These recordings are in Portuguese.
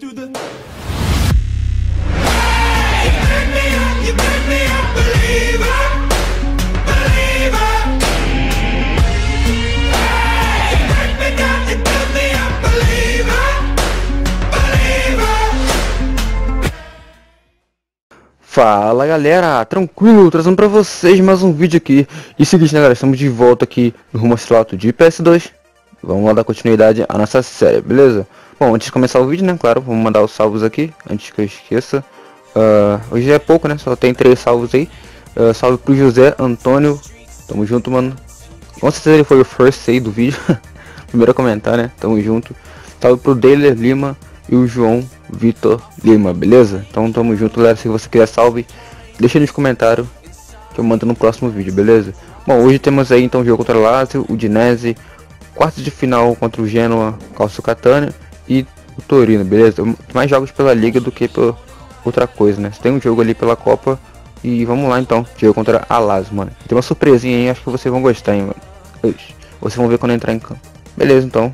the. Fala galera, tranquilo, trazendo pra vocês mais um vídeo aqui E seguinte né galera, estamos de volta aqui no rumo de PS2 Vamos lá dar continuidade à nossa série, beleza? Bom, antes de começar o vídeo né, claro, vamos mandar os salvos aqui, antes que eu esqueça Ah, Hoje é pouco né, só tem três salvos aí Ah, Salve pro José Antônio, tamo junto mano Com certeza ele foi o first aí do vídeo Primeiro a comentar né, tamo junto Salve pro Deiler Lima e o João Vitor Lima, beleza? Então tamo junto, galera. Se você quiser salve, deixa nos comentários que eu mando no próximo vídeo, beleza? Bom, hoje temos aí então o jogo contra o Lazio, o Dinese, quartos de final contra o Genoa, Calcio Catania e o Torino, beleza? Mais jogos pela liga do que por outra coisa, né? Tem um jogo ali pela Copa e vamos lá então, jogo contra a Lazio, mano. Tem uma surpresinha aí, acho que vocês vão gostar, hein, mano. Ixi, Vocês vão ver quando entrar em campo. Beleza, então.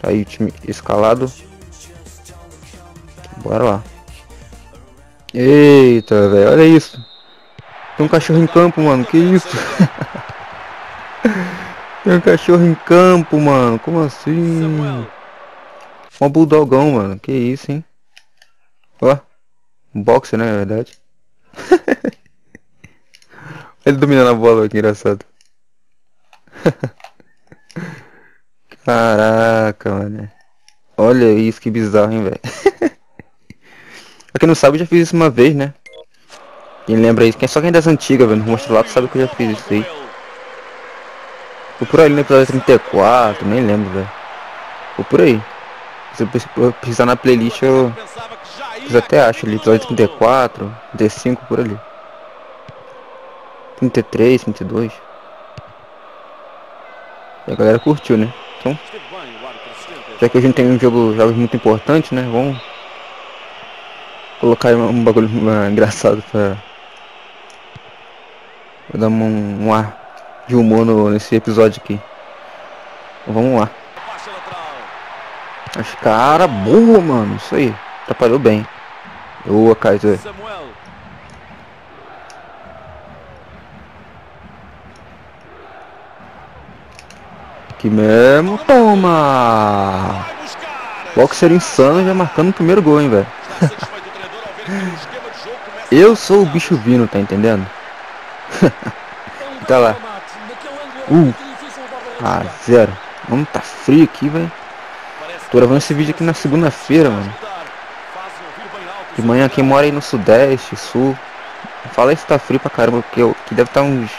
Tá aí o time escalado. Bora lá. Eita, velho, olha isso. Tem um cachorro em campo, mano. Que isso? Tem um cachorro em campo, mano. Como assim? Um bulldogão, mano. Que isso, hein? Ó. Um boxer, né, na verdade. Ele dominando a bola, que engraçado. Caraca, mano. Olha isso, que bizarro, hein, velho. Pra quem não sabe, eu já fiz isso uma vez, né? Quem lembra isso? Quem é só quem é das antigas, velho, no Mostrolato sabe que eu já fiz isso aí. Foi por aí no episódio 34, nem lembro, velho. Foi por aí. Se eu eu precisar na playlist, eu fiz até acho ali, episódio 34, 35, por ali. 33, 32. E a galera curtiu, né? Então, já que hoje não tem um jogo, jogos muito importantes, né? Vamos colocar um bagulho engraçado pra, pra dar um, um ar de humor no- nesse episódio aqui. Então, vamos lá. As cara boa, mano. Isso aí. Atrapalhou bem. Boa, Kaiser. Aqui mesmo. Toma! Boxer insano já marcando o primeiro gol, hein, velho. Que Eu sou o bicho vindo, tá entendendo? tá lá. Um. Ah, zero. Mano, tá frio aqui, velho. Tô gravando esse vídeo aqui na segunda-feira, mano. De manhã quem mora aí no sudeste, sul. Fala aí se tá frio pra caramba, porque eu, aqui deve estar uns.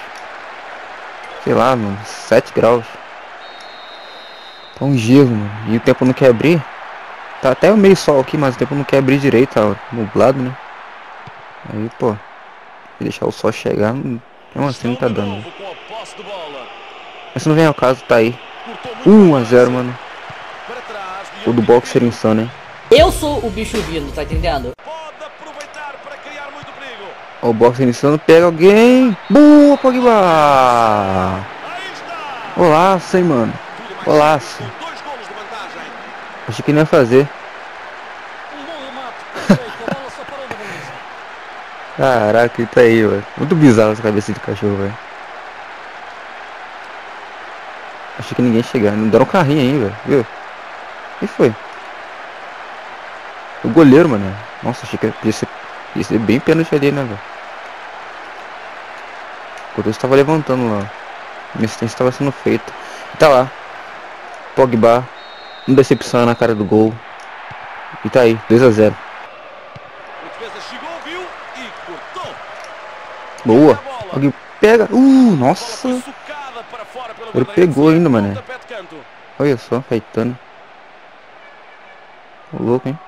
Sei lá, mano, 7 graus. Tá um gelo, mano. E o tempo não quer abrir. Tá até meio sol aqui, mas o tempo não quer abrir direito, tá nublado, né? Aí, pô. Deixar o sol chegar, não- mesmo assim não tá dando. né? Mas se não vem ao caso, tá aí. Cortou muito 1 a bem 0 mano. O do boxer insano, hein? Eu sou o bicho vindo, tá entendendo? Pode aproveitar para criar muito perigo. O boxer insano pega alguém. Boa, Pogba! Golaço, hein, mano. Golaço. Achei que não ia fazer. Caraca, ele tá aí, velho. Muito bizarro essa cabeça de cachorro, velho. Achei que ninguém ia chegar. Não deram um carrinho aí, velho. Viu? E foi? O goleiro, mano. Nossa, achei que ia ser, ia ser bem pênalti ali, né, velho? O estava levantando lá. Minha assistência estava sendo feita. E tá lá. Pogba. Um decepção na cara do gol. E tá aí, 2 a 0 O defesa chegou, viu e cortou. Boa. Alguém pega. Uh, nossa. Ele pegou ainda, canto. Olha só, Caetano. Louco, hein?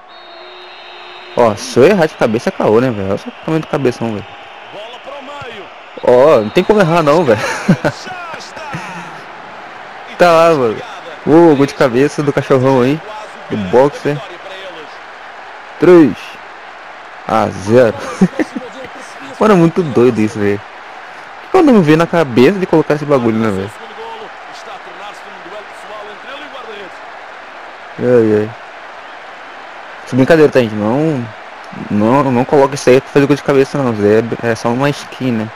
Ó, se eu errar de cabeça, caô, né, velho? Olha só o tamanho do cabeção, velho. O. Ó, não tem como errar não, velho. Tá lá, mano. Ô, gol de cabeça do cachorrão aí. O Do boxer. da vitória para eles. 3 a 0. Mano, é muito doido isso, velho. Quando não vê na cabeça de colocar esse bagulho, né, velho? O. Ai, ai. Isso é brincadeira, tá, gente? Não, não, não coloca isso aí pra fazer gol de cabeça, não. É, é só uma skin, né?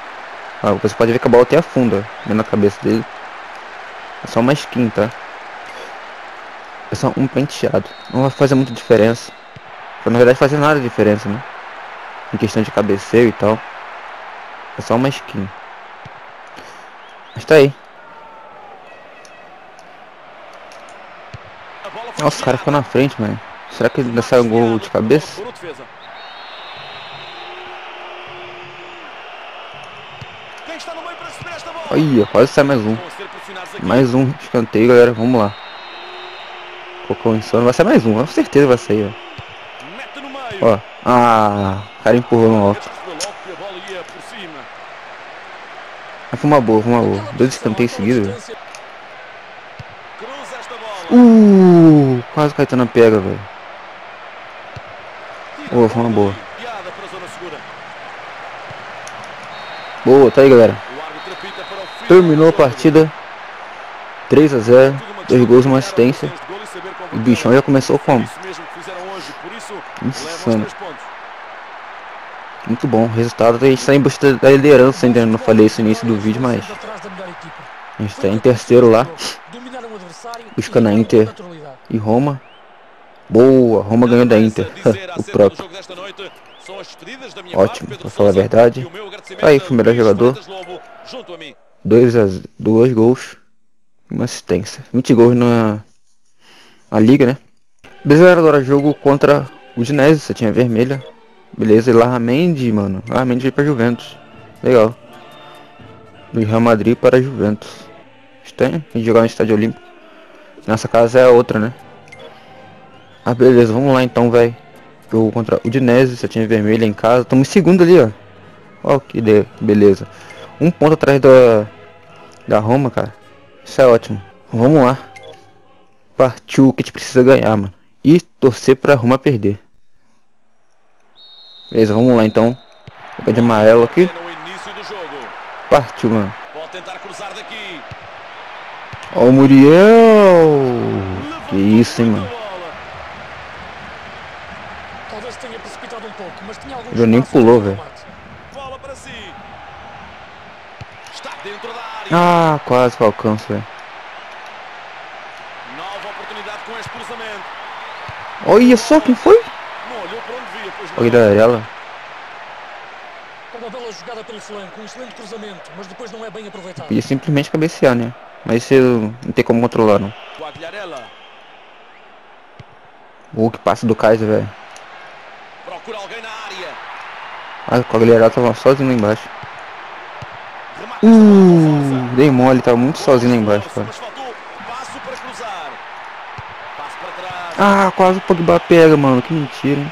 Ó, você pode ver que a bola até afunda vendo na cabeça dele. É só uma skin, tá? É só um penteado. Não vai fazer muita diferença. Na verdade, fazer nada de diferença, né? Em questão de cabeceio e tal. É só uma skin. Mas tá aí. Nossa, o cara ficou na frente, mano. Será que ainda sai um gol de cabeça? Olha, quase sai mais um. Mais um escanteio, galera. Vamos lá. Colocou o insano. Vai sair mais um. Com certeza vai sair, ó. Ó. Ah, o cara empurrou no alto. Mas foi uma boa, foi uma boa. Dois escanteios seguidos. Uh, quase o Caetano pega, velho. Boa, foi uma boa. Boa, tá aí, galera. Terminou a partida. 3 a 0 Tudo uma Dois gols, uma assistência. O bichão já começou como? Insano. Muito bom. Resultado a gente tá em busca da liderança ainda. Não falei isso no início do vídeo, mas a gente tá em terceiro lá. Buscando a Inter e Roma. Boa, Roma ganhou da Inter. O próprio. Ótimo, pra falar a verdade. aí, foi o melhor jogador. Dois, a, dois gols. Uma assistência. 20 gols na, na liga, né? Beleza, agora jogo contra o Udinese, setinha vermelha. Beleza, e Larramendi, mano. Larramendi veio pra Juventus. Legal. Do Real Madrid para Juventus. Estranho a gente jogar no estádio olímpico. Nossa casa é a outra, né? Ah, beleza, vamos lá então, velho. Jogo contra o Udinese, setinha vermelha em casa. Estamos em segundo ali, ó. Ó, que de... beleza. Um ponto atrás da, da Roma, cara. Isso é ótimo. Vamos lá. Partiu o que a gente precisa ganhar, mano. E torcer pra Roma perder. Beleza, vamos lá então. Vou de amarelo aqui. No início do jogo. Partiu, mano. Pode tentar cruzar daqui. Ó o Muriel. Que isso, hein, mano. Talvez tenha precipitado um pouco, mas tinha algum Ele nem espaço pulou, no velho. remate. Bola para si. Está dentro da área. Ah, quase que eu alcanço, velho. Olha só quem foi. Olha Darela. Uma bela jogada pelo flanco, um excelente cruzamento, mas depois não é bem aproveitado. Podia simplesmente cabecear, né? Mas isso não tem como controlar, não. Guagliarella O que passa do Kaiser, velho. procura alguém na. Ah, a galera tava sozinho lá embaixo. Uh, dei mole, tava muito sozinho lá embaixo, cara. Ah, quase o Pogba pega, mano. Que mentira, hein?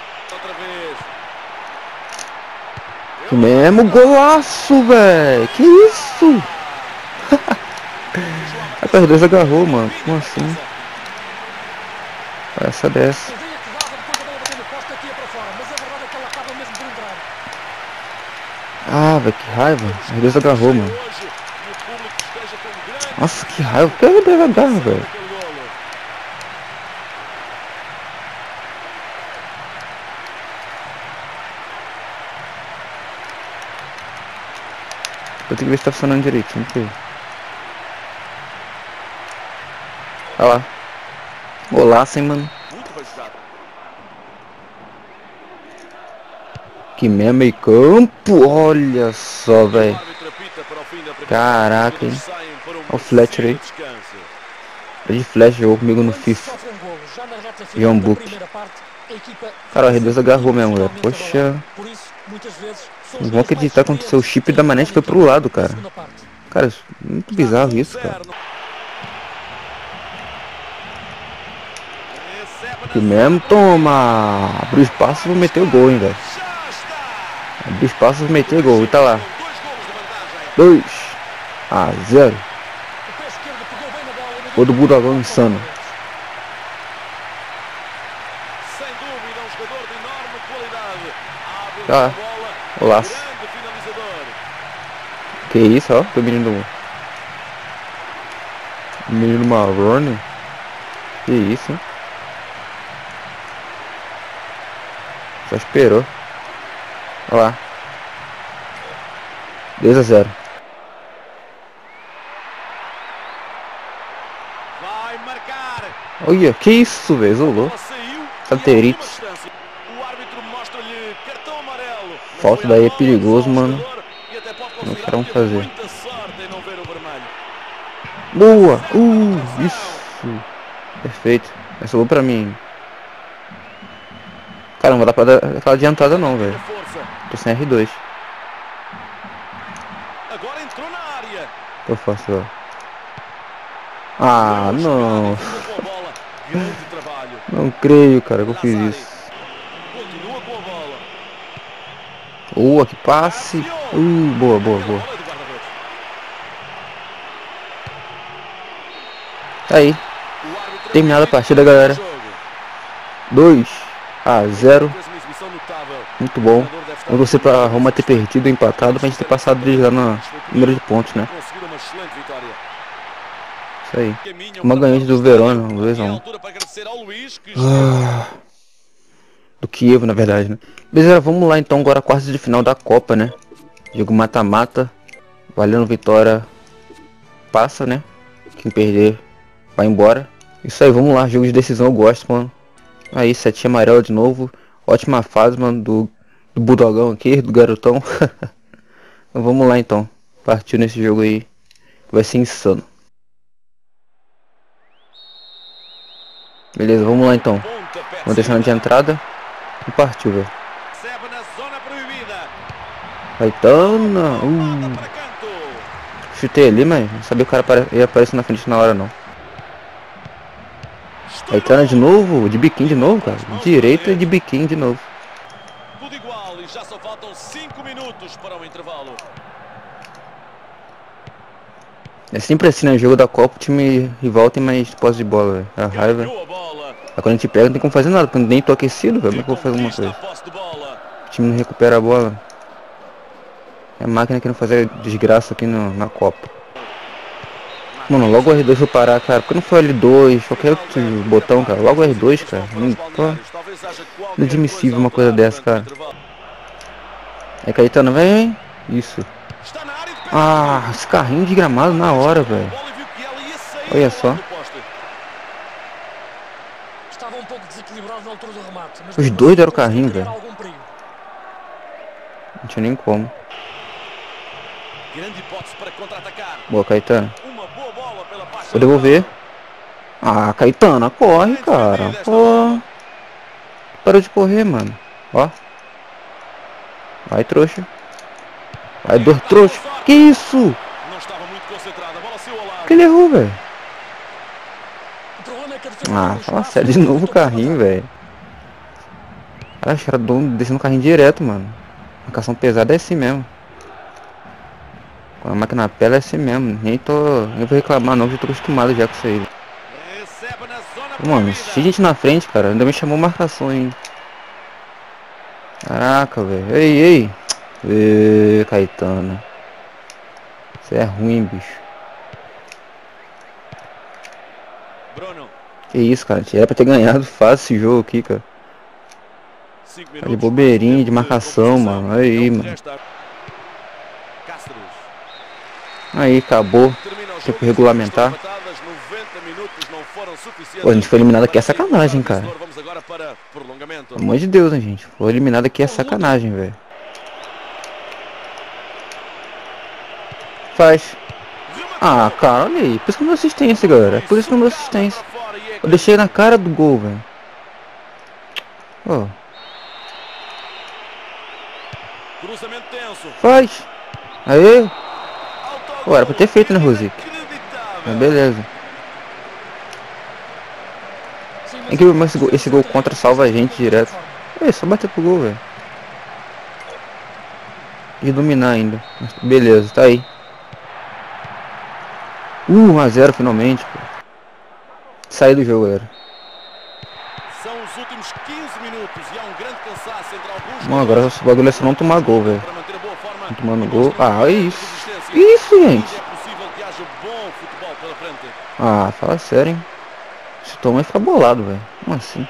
Que mesmo golaço, velho. Que isso? Rapaz, dois agarrou, mano. Como assim? Essa dessa. A ideia que dava depois da bola bater no poste aqui é para fora, mas a verdade é que ela acaba mesmo por entrar. Ah, velho, que raiva. Os dois agarrou, mano. Nossa, que raiva. Por que ele deve agarrar, velho? Eu tenho que ver se tá funcionando direitinho. Aqui. Olha lá. Golaço, hein, mano. Muito bem jogado. Que mesmo meio campo. Olha só, velho. Caraca, Olha o Fletcher aí. De flash jogou comigo no FIFA. da Book. Cara, o faz R2 agarrou mesmo, velho. Poxa. Não vão acreditar quando seu chip da manete foi pro lado, cara. Cara, isso- muito bizarro isso, cara. Que mesmo, toma. Abriu espaço, vou meter o gol, hein, velho. Espaço, vou meter gol. Tá lá. Com dois golos de vantagem. 2 a 0. O pé esquerdo pegou bem na bola no Gol do Budagão insano. Tá. com a bola. Golaço. Grande finalizador. Que isso, ó. O menino. O menino Marrone. Que isso, hein? Só esperou. Olha lá. 2 a 0. Vai marcar. Olha, que isso, velho. Isolou. Bola saiu. Canteritos. e a última distância. O árbitro mostra-lhe cartão amarelo. Não Falta daí é perigoso, mano. Não considerar farão que teve fazer. Boa! Uh, isso! Perfeito. Essa gol pra mim. Cara, não vai dar pra dar aquela adiantada não, velho. Tô sem R2. Agora entrou na área. Faço, ó. Ah, não. Não creio, cara, que eu fiz isso. Boa, que passe. Uh, boa, boa, boa. Tá aí. Terminada a partida, galera. jogo. 2 a 0. Muito bom. Vamos torcer pra Roma ter perdido empatado pra gente ter passado deles lá no número de pontos, né? Isso aí. Uma para ganhante do. Verona, 2 a E é 1. altura para agradecer ao Luís, que Ah, do Kiev, na verdade, né? Beleza, vamos lá então agora quartas de final da Copa, né? Jogo mata-mata. Valendo vitória. Passa, né? Quem perder vai embora. Isso aí, vamos lá. Jogo de decisão eu gosto, mano. Aí, setinha amarela de novo. Ótima fase, mano, do, do Budogão aqui, do garotão. então, vamos lá então. Partiu nesse jogo aí. Vai ser insano. Beleza, vamos lá então. Vamos deixando de entrada. E partiu, velho. recebe na zona proibida. Caetana. Volta Uh, chutei ali, mas não sabia que o cara ia aparecer na frente na hora não. Caetana de novo, de biquinho de novo, cara. Direita de biquinho de novo. Já só faltam 5 minutos para o intervalo. É sempre assim, né? Jogo da Copa, o time rival tem mais posse de bola, velho. A raiva. Aí quando a gente pega não tem como fazer nada, porque nem tô aquecido, velho. Como é que eu vou fazer alguma coisa? O time não recupera a bola. É a máquina querendo fazer desgraça aqui no- na Copa. Mano, logo o R2 foi parar, cara. Porque não foi L2, qualquer outro botão, cara. Logo o R2, cara. Não, pô. Inadmissível uma coisa dessa, cara. Aí Caetano, vem, vem. Isso. Ah, esse carrinho de gramado na hora, velho. Olha só. Os dois deram conseguiu carrinho, velho. Não tinha nem como. Boa, Caetano. Vou devolver. Ah, Caetano, corre, cara. Pô. Parou de correr, mano. Ó. Vai, trouxa. Vai, dor trouxa. Que isso? Que ele errou, velho. É que Ah, fala sério, de novo o carrinho, velho. Cara, os caras dão- descendo o carrinho direto, mano. Marcação pesada é assim mesmo. Com a máquina na pele é assim mesmo. Nem tô. Nem vou reclamar não, que eu tô acostumado já com isso aí. Mano, de gente na frente, cara. Ainda me chamou marcação, hein. Caraca, velho. Ei, ei. Ê, Caetano. Isso é ruim, bicho. Bruno. Que isso, cara. Era pra ter ganhado fácil esse jogo aqui, cara. Tá de bobeirinha, de marcação, mano. Aí, mano. Aí, acabou. Tempo regulamentar. as empatadas, 90 minutos não foram suficientes Pô, a gente foi eliminado aqui é sacanagem, cara. Pelo amor de Deus, né, gente? Foi eliminado aqui é sacanagem, velho. Faz. Ah, cara, olha aí. Por isso que não assistência, galera. Por isso que não assistência. Eu deixei na cara do gol, velho. Ó, faz. Autogol. Pô, era pra ter feito, né, Rosique? Mas beleza. É incrível, mas esse gol, esse gol contra salva a gente direto. É, só bater pro gol, velho. E dominar ainda. Mas Beleza, tá aí. Uh, 1x0 finalmente, pô. Saí do jogo, galera. São os últimos 15 minutos e há um grande cansaço entre alguns Mano, agora o bagulho é só não tomar gol, velho. tomando gol. Ah, é isso. Isso, gente. É possível que haja bom futebol pela frente. Ah, fala sério, hein. Se toma vai ficar bolado, velho. Como assim?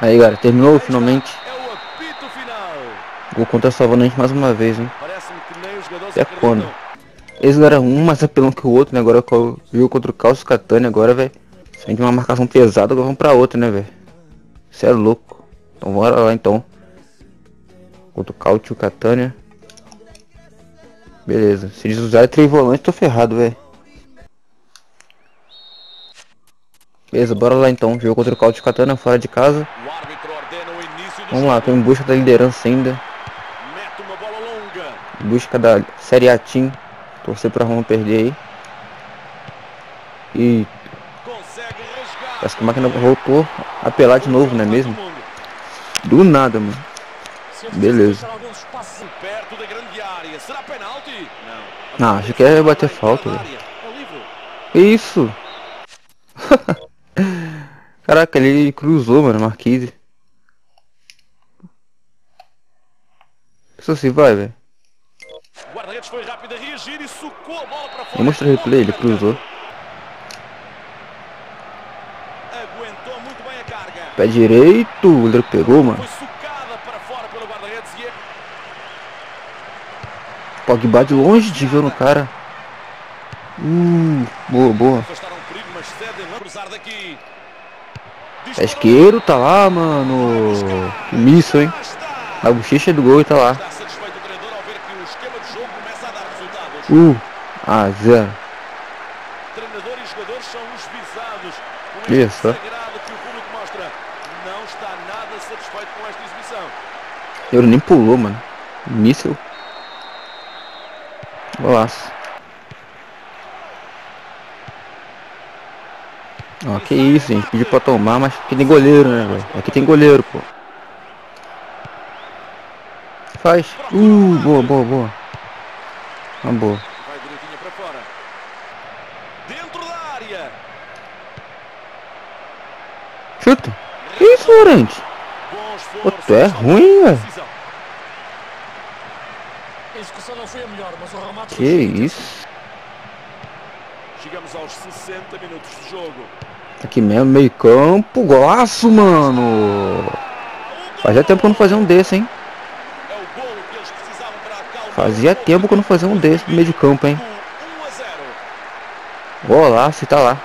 Aí, galera, terminou finalmente. É. Gol contra Salvanante mais uma vez, hein? Acreditam. quando? Esse galera é um mais apelão que o outro, né? Agora jogo contra o Calcio Catania agora, velho. Sem de uma marcação pesada, agora vamos pra outra, né, velho? Você é louco. Então bora lá então. Contra o Calcio Catania. Beleza. Se eles usarem três volantes, tô ferrado, velho. Beleza, bora lá então. Jogo contra o Calcio Catania fora de casa. Vamos lá, tô em busca da liderança ainda. Em busca da Série A Team. Torcer pra Roma perder aí. E parece que a máquina voltou a apelar de novo, não é mesmo? Do nada, mano. Beleza. deixar alguns espaços, Perto da grande área. Será penalti? Não. Ah, acho que é bater falta. Que isso? Caraca, ele cruzou, mano, Marquise. Isso se vai, velho. Vou mostrar o replay, ele cruzou. Pé direito, o goleiro pegou, mano. Foi socada para fora pelo guarda-redes e é Pogba de longe desviou no cara. Uh, boa, boa. afastaram o perigo, mas cedem a cruzar daqui. Pé esquerdo, tá lá, mano. Misso, hein? Na bochecha do gol e tá lá. A. Uh, a zero. Que este isso? Ele nem pulou, mano. Míssel. Golaço. Ó, que isso, gente. Pediu pra tomar, mas aqui tem goleiro, né, velho? Aqui tem goleiro, pô. Faz. Uh, boa, boa, boa. Uma boa. Chuta. Que isso, Lorente? Pô, tu é ruim, velho. Decisão. a execução não foi a melhor, mas o remate Que foi isso. Chegamos aos 60 minutos de jogo. Aqui mesmo, meio campo. Golaço, mano. Fazia tempo que eu não fazia um desse, hein? É Fazia tempo que eu não fazia um desse no meio de campo, hein? Do 1 a 0. Golaço, e tá lá.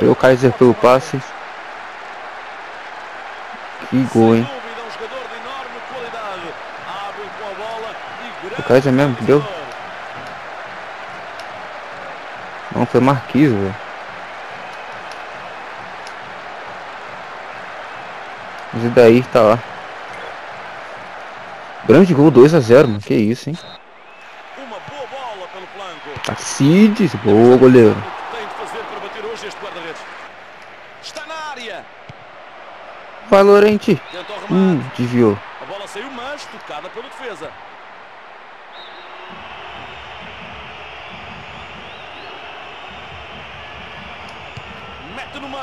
Olha o Kaiser pelo passe. Que gol, hein? Sem dúvida, um jogador de enorme qualidade. Hábil com a bola e grande O Kaiser mesmo que deu? Não, foi Marquise, velho. Mas e daí, tá lá. Grande gol, 2x0, mano. Que isso, hein? Tacides, boa, goleiro. Remate. Hum, desviou. A bola saiu, mas tocada pelo defesa.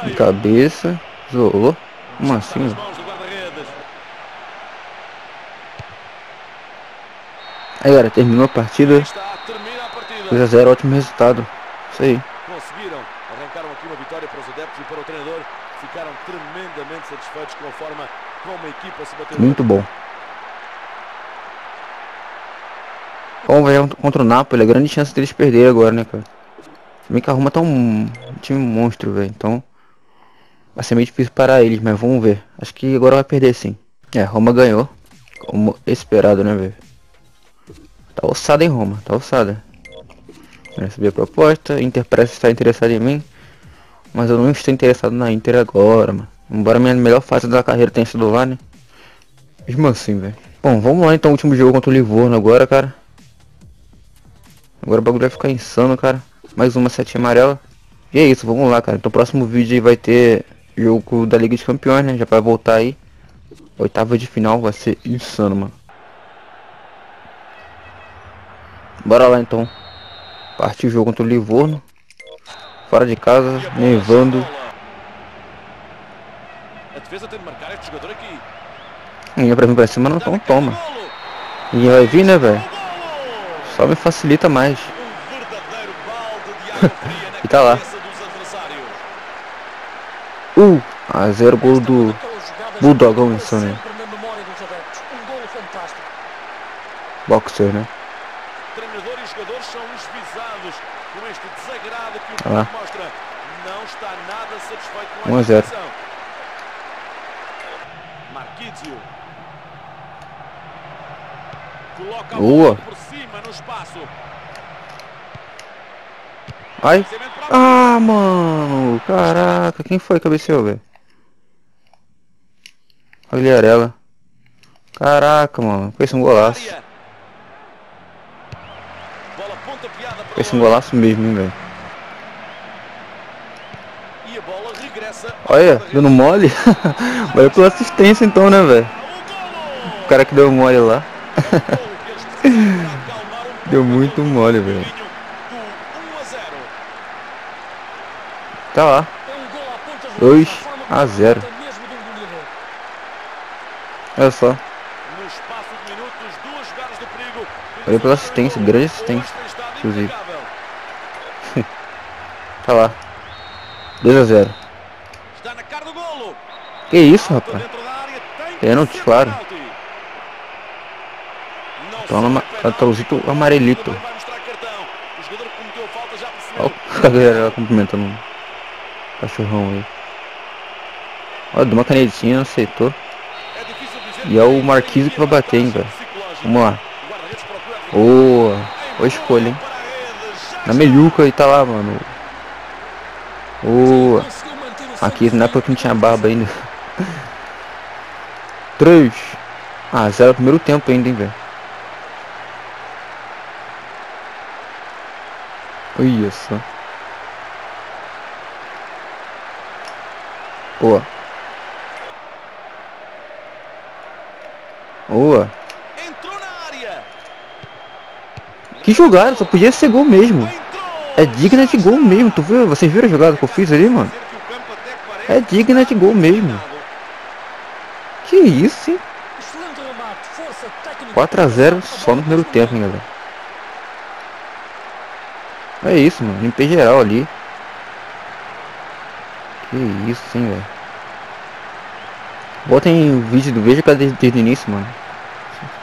De cabeça. Isolou. Como assim. Aí, galera, terminou partida. A partida. 2x0, ótimo resultado. Isso aí. Conseguiram, arrancaram aqui uma vitória para os adeptos e para o treinador. Ficaram tremendamente satisfeitos com a forma como a equipa se bateu. Muito bom. Vamos ver contra o Napoli, é grande chance deles perder agora, né, cara? Se bem que a Roma tá um time monstro, velho. Então vai ser meio difícil parar eles, mas vamos ver. Acho que agora vai perder sim. É, Roma ganhou. Como esperado, né, velho? Tá ossada em Roma, tá ossada. Recebi a proposta, Inter parece estar interessado em mim. Mas eu não estou interessado na Inter agora, mano. Embora minha melhor fase da carreira tenha sido lá, né? Mesmo assim, velho. Bom, vamos lá então, último jogo contra o Livorno agora, cara. Agora o bagulho vai ficar insano, cara. Mais uma setinha amarela. E é isso, vamos lá, cara. Então o próximo vídeo aí vai ter jogo da Liga de Campeões, né? Já vai voltar aí. Oitava de final, vai ser insano, mano. Bora lá então. Partiu o jogo contra o Livorno. Fora de casa, nevando. Ninguém pra vir pra cima, não, então toma. Ninguém vai vir, né, velho? Só me facilita mais. E tá lá. Cabeça dos adversários. Uh, a 0 gol do Bulldogão isso, né? Boxer, né? Treinador e jogadores são esvisados com este desagrado que o Ah. mostra. Não está nada satisfeito com 1 a a 0. exibição. Marquísio. Coloca a Boa. por cima no espaço. Ai. Ah, mano. Caraca, quem foi que cabeceou, velho? Aguilharela. Caraca, mano. Foi um golaço. esse um golaço mesmo, hein, velho. Olha, dando mole. Valeu pela assistência então, né, velho? O cara que deu mole lá. Deu muito mole, velho. Do 1 a 0. Tá lá. É um golo à ponta de Dois lança, forma a zero. perfeita mesmo de um goleador. Olha só. No espaço de minutos, duas jogadas de perigo. Valeu pela assistência, grande assistência, O inclusive. Tá lá. 2 a 0. Está na cara do golo. Que isso, rapaz? Pênalti, claro. Não Então, só cartãozito amarelito. O a. Olha a galera cumprimentando o cachorrão aí. Olha, deu uma canetinha, aceitou. É E é o Marquise que vai bater, hein, velho. Vamos lá. Boa. Boa escolha, hein. Na meiuca e tá lá, mano. Boa. Aqui na época que não tinha barba ainda. 3. Ah, 0 primeiro tempo ainda, hein, velho. Olha só. Boa. Boa. Entrou na área. Que jogada, só podia ser gol mesmo. É digna de gol mesmo, tu viu? Vocês viram a jogada que eu fiz ali, mano? É digna de gol mesmo. Que isso, hein? Excelente remate, força técnica. 4 a 0 só no primeiro tempo, hein, galera. É isso, mano. Limpei geral ali. Que isso, hein, velho. Botem vídeo do Veja desde, desde o início, mano.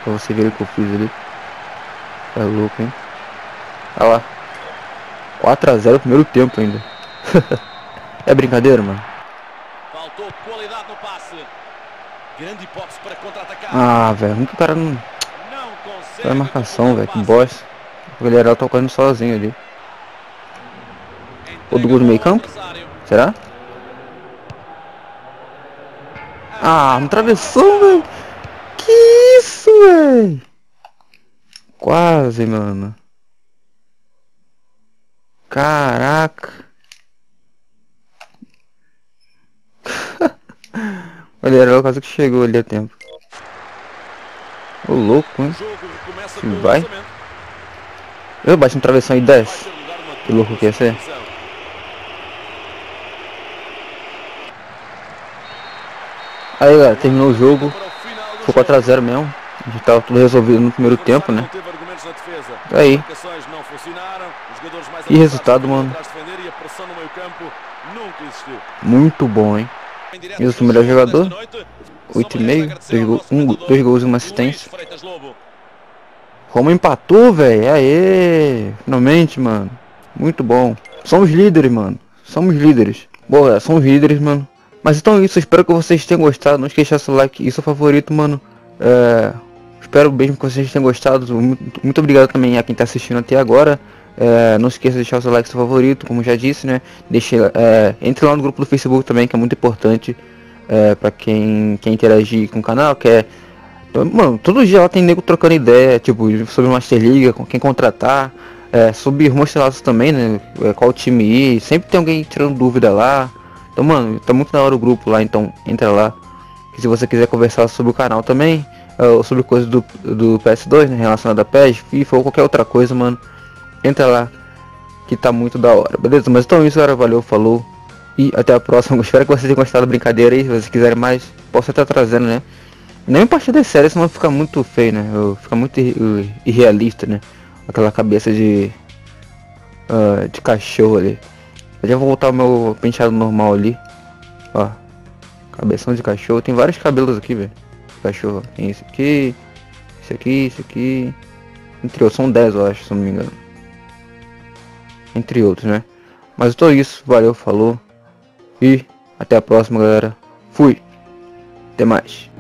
Pra você ver o que eu fiz ali. É louco, hein. Olha lá. 4 a 0 primeiro tempo ainda. é brincadeira, mano. Faltou qualidade no passe. Grande hipótese para contra-atacar. Ah, velho. Nunca o cara não. Não marcação, velho. o Que bosta. O galera tá correndo sozinho ali. O do gol do meio campo? Será? Ah, atravessou, velho. Que isso, velho. Quase, mano. Caraca. Olha, era quase que chegou ali a tempo. Ô louco, hein? Vai. Eu baixo um travessão e desce. Que louco que ia ser. Aí, galera, terminou o jogo. Foi jogo. 4x0 mesmo. Gente tava tudo resolvido no primeiro tempo, né? Aí. E resultado, mano? Muito bom, hein? Isso, o melhor jogador. desta noite, só Oito e me resta meio, agradecer dois ao gol- nosso um- dois gols e uma assistência. Roma empatou, velho. Aê! Finalmente, mano. Muito bom. Somos líderes, mano. Somos líderes. Boa, somos líderes, mano. Mas então é isso, espero que vocês tenham gostado. Não esqueça seu like e seu favorito, mano. É, Espero mesmo que vocês tenham gostado. Muito, muito obrigado também a quem tá assistindo até agora. É, não esqueça de deixar o seu like seu favorito, como já disse, né? Deixe, é, entre lá no grupo do Facebook também, que é muito importante é, para quem quer interagir com o canal, quer Mano, todo dia lá tem nego trocando ideia, tipo, sobre Master League, com quem contratar, é, sobre Monsteraços também, né? é, Qual time ir, sempre tem alguém tirando dúvida lá. Então, mano, tá muito da hora o grupo lá, então entra lá. Que se você quiser conversar sobre o canal também, é, ou sobre coisas do, do PS2, né? Relacionado a PES, FIFA ou qualquer outra coisa, mano. Entra lá, que tá muito da hora, beleza? Mas então é isso, galera, valeu, falou. E até a próxima. Espero que vocês tenham gostado da brincadeira aí. Se vocês quiserem mais, posso estar trazendo, né? Nem partida séria, senão fica muito feio, né? Fica muito irre- irrealista, né? Aquela cabeça de. ah, de cachorro ali. Eu já vou voltar o meu penteado normal ali. Ó. Cabeção de cachorro. Tem vários cabelos aqui, velho. Cachorro. Tem esse aqui. Esse aqui, esse aqui. Entre outros. São 10, eu acho, se não me engano. Entre outros, né? Mas então é isso. Valeu, falou. E até a próxima, galera. Fui. Até mais.